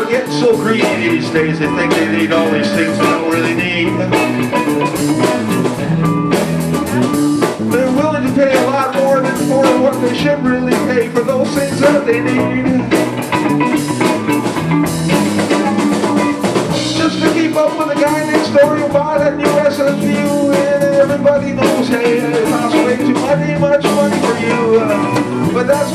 are getting so greedy these days, they think they need all these things they don't really need. They're willing to pay a lot more than for what they should really pay for those things that they need. Just to keep up with the guy next door who bought a new SUV and everybody knows, hey, it costs way too much money for you. But that's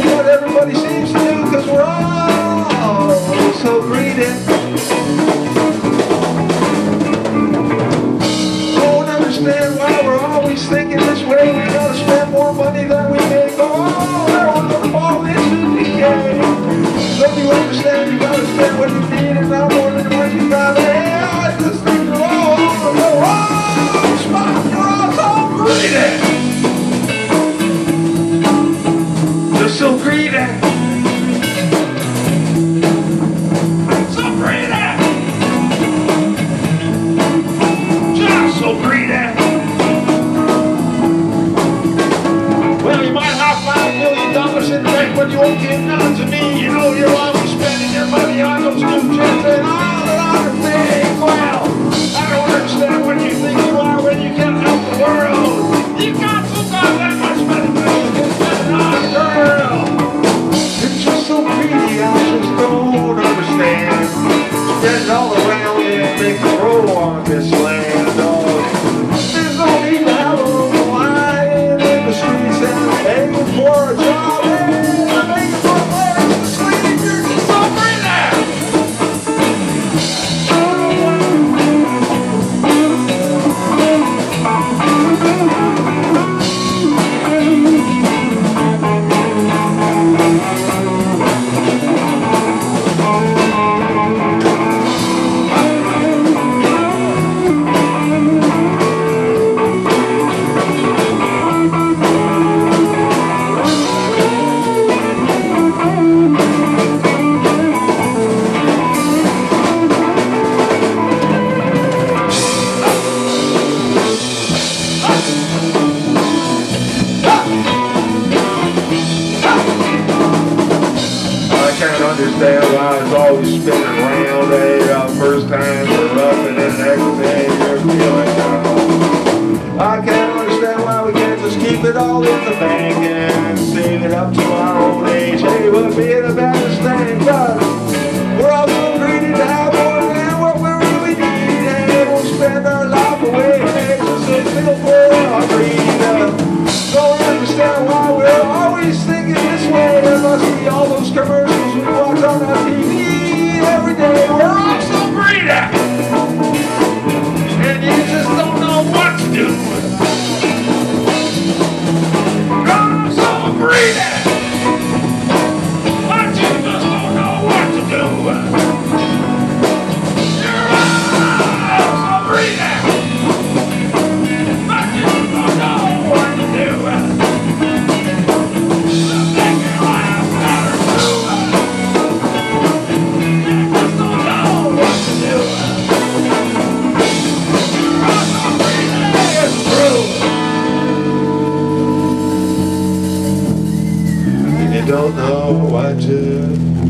understand? You gotta what you need and not more than you got. I just think we're all on the. We're all so greedy. They're so greedy. But you won't give none to me. Grow on this land. It all in the bank and save it up to our old age. Hey, would be the best thing, but we're all so greedy to have more than what we really need, and we'll spend our life away. Hey, just a little for our greed. Uh, don't understand why we're always thinking this way. There must be all those commercials we watch on our TV And you